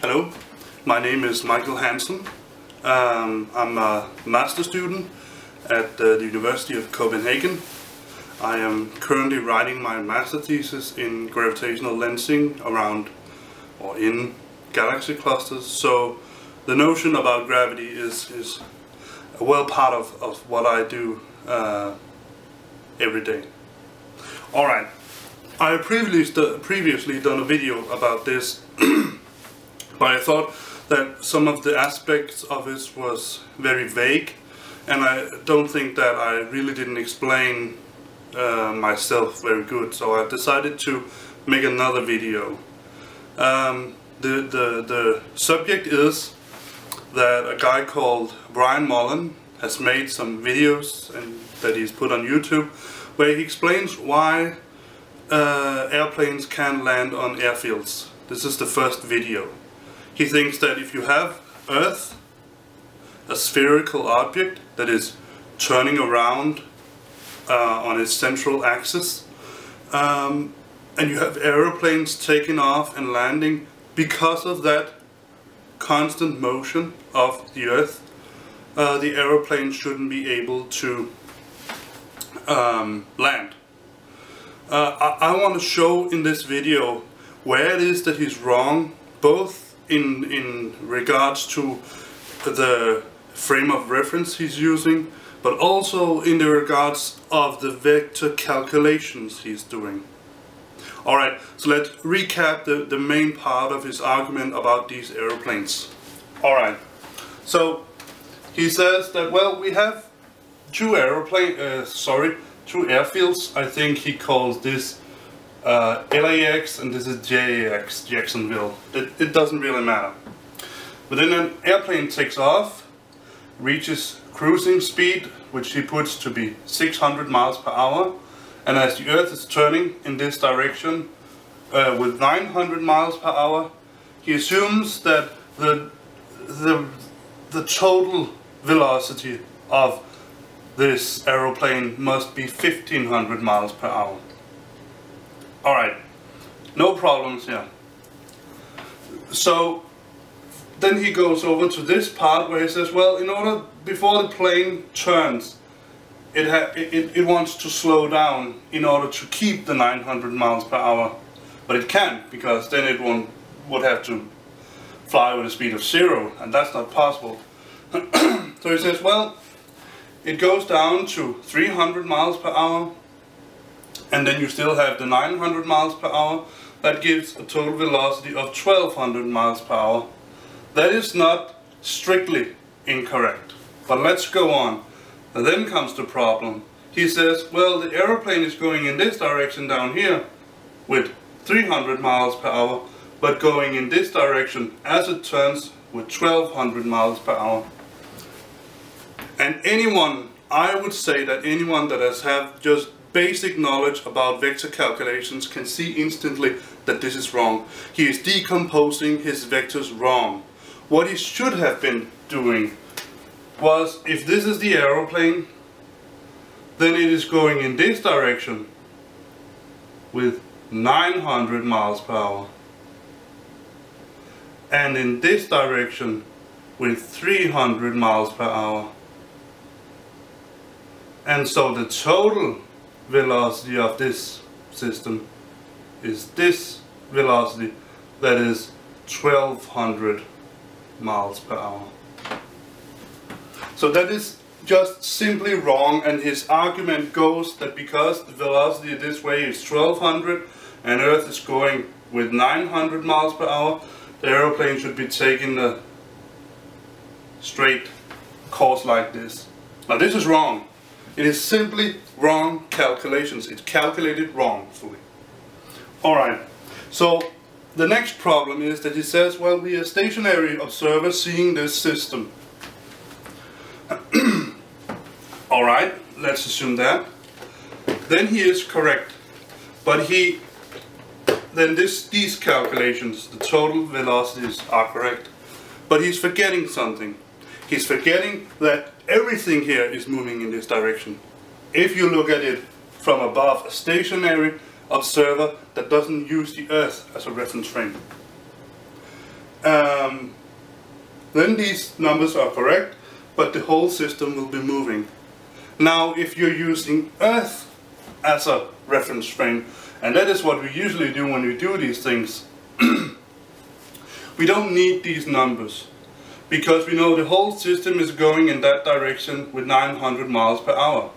Hello, my name is Michael Hansen. Um, I'm a master student at uh, the University of Copenhagen. I am currently writing my master thesis in gravitational lensing around or in galaxy clusters. So the notion about gravity is, is a well part of, of what I do uh, every day. Alright, I previously, previously done a video about this, but I thought that some of the aspects of it was very vague, and I don't think that I really didn't explain uh, myself very good, so I decided to make another video. Um, the, the, the subject is that a guy called Brian Mullin has made some videos and that he's put on YouTube where he explains why uh, airplanes can land on airfields. This is the first video. He thinks that if you have Earth, a spherical object that is turning around uh, on its central axis, um, and you have aeroplanes taking off and landing because of that constant motion of the Earth, uh, the aeroplane shouldn't be able to um, land. Uh, I, I want to show in this video where it is that he's wrong, both in, in regards to the frame of reference he's using, but also in the regards of the vector calculations he's doing. Alright, so let's recap the, the main part of his argument about these aeroplanes. Alright, so he says that, well, we have two aeroplane, uh, sorry, two airfields. I think he calls this uh, LAX and this is JAX, Jacksonville. It, it doesn't really matter. But then an airplane takes off, reaches cruising speed, which he puts to be 600 miles per hour. And as the Earth is turning in this direction uh, with 900 miles per hour, he assumes that the, the, the total velocity of this aeroplane must be 1500 miles per hour. Alright, no problems here. So then he goes over to this part where he says, well, in order, before the plane turns, it, it, it wants to slow down in order to keep the 900 miles per hour. But it can't, because then it won't, would have to fly with a speed of zero, and that's not possible. so he says, well, it goes down to 300 miles per hour and then you still have the 900 miles per hour that gives a total velocity of 1200 miles per hour. That is not strictly incorrect but let's go on. And then comes the problem. He says well the aeroplane is going in this direction down here with 300 miles per hour but going in this direction as it turns with 1200 miles per hour and anyone, I would say that anyone that has have just basic knowledge about vector calculations can see instantly that this is wrong. He is decomposing his vectors wrong. What he should have been doing was, if this is the aeroplane, then it is going in this direction with 900 miles per hour. And in this direction with 300 miles per hour. And so the total velocity of this system is this velocity that is 1200 miles per hour. So that is just simply wrong and his argument goes that because the velocity this way is 1200 and Earth is going with 900 miles per hour, the aeroplane should be taking a straight course like this. Now this is wrong. It is simply wrong calculations. It's calculated wrongfully. Alright, so the next problem is that he says, well, we are stationary observers seeing this system. Alright, let's assume that. Then he is correct. But he, then this, these calculations, the total velocities are correct. But he's forgetting something. He's forgetting that everything here is moving in this direction. If you look at it from above a stationary observer that doesn't use the Earth as a reference frame. Um, then these numbers are correct, but the whole system will be moving. Now, if you're using Earth as a reference frame, and that is what we usually do when we do these things, we don't need these numbers because we know the whole system is going in that direction with 900 miles per hour.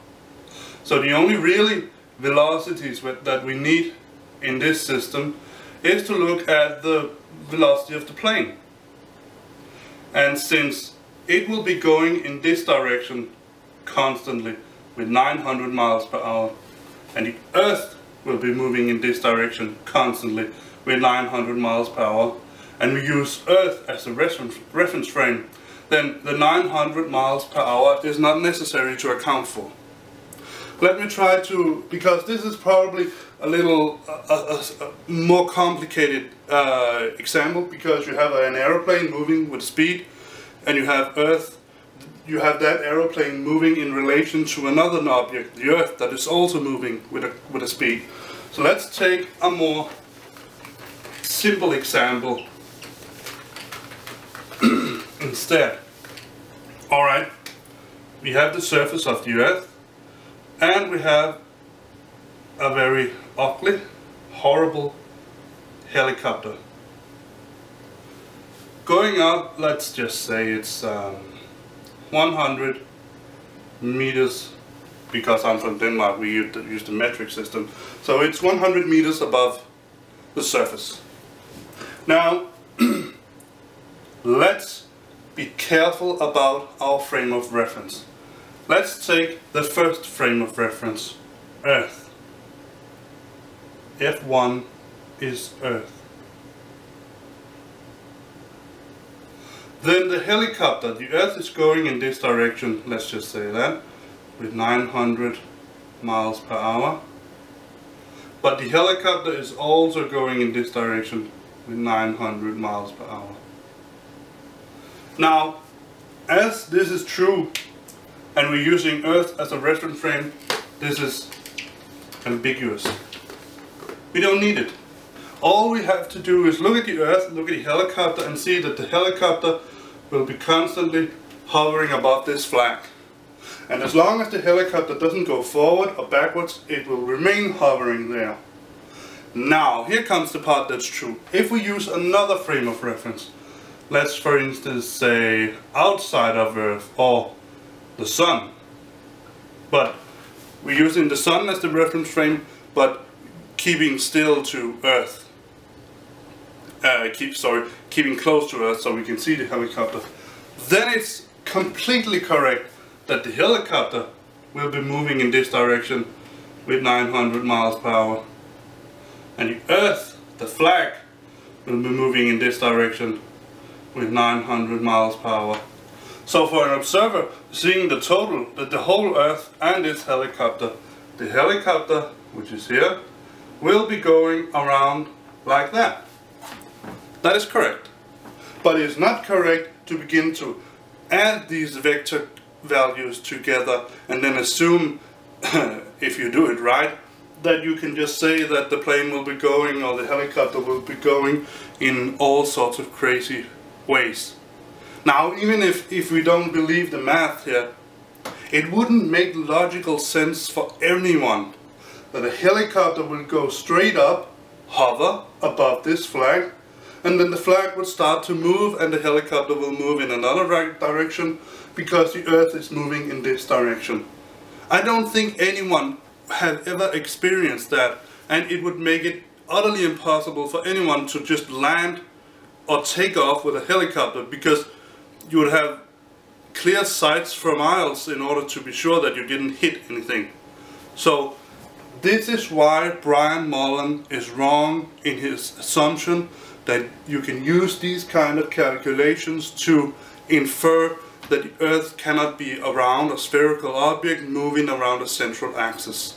So the only really velocities that we need in this system is to look at the velocity of the plane. And since it will be going in this direction constantly with 900 miles per hour and the Earth will be moving in this direction constantly with 900 miles per hour and we use Earth as a reference, frame then the 900 miles per hour is not necessary to account for. Let me try to, because this is probably a little a, a more complicated uh, example because you have an aeroplane moving with speed and you have Earth, you have that aeroplane moving in relation to another object, the Earth, that is also moving with a, with a speed. So let's take a more simple example instead. Alright, we have the surface of the Earth and we have a very ugly, horrible helicopter. Going up, let's just say it's um, 100 meters, because I'm from Denmark, we use the, use the metric system. So it's 100 meters above the surface. Now, let's be careful about our frame of reference. Let's take the first frame of reference, Earth. F1 is Earth. Then the helicopter, the Earth is going in this direction, let's just say that, with 900 miles per hour. But the helicopter is also going in this direction with 900 miles per hour. Now, as this is true, and we're using Earth as a reference frame, this is ambiguous. We don't need it. All we have to do is look at the Earth, look at the helicopter and see that the helicopter will be constantly hovering above this flag. And as long as the helicopter doesn't go forward or backwards, it will remain hovering there. Now, here comes the part that's true. If we use another frame of reference, let's for instance say outside of Earth or the Sun, but we're using the Sun as the reference frame, but keeping still to Earth. Uh, keep sorry, keeping close to Earth so we can see the helicopter. Then it's completely correct that the helicopter will be moving in this direction with 900 miles per hour. And the Earth, the flag, will be moving in this direction with 900 miles per hour. So for an observer, seeing the total, that the whole Earth and its helicopter, the helicopter, which is here, will be going around like that. That is correct. But it is not correct to begin to add these vector values together and then assume, if you do it right, that you can just say that the plane will be going or the helicopter will be going in all sorts of crazy ways. Now, even if, if we don't believe the math here, it wouldn't make logical sense for anyone that a helicopter would go straight up, hover above this flag, and then the flag would start to move and the helicopter will move in another direction because the earth is moving in this direction. I don't think anyone have ever experienced that and it would make it utterly impossible for anyone to just land or take off with a helicopter because you would have clear sights for miles in order to be sure that you didn't hit anything. So this is why Brian Mullin is wrong in his assumption that you can use these kind of calculations to infer that the Earth cannot be around a spherical object moving around a central axis.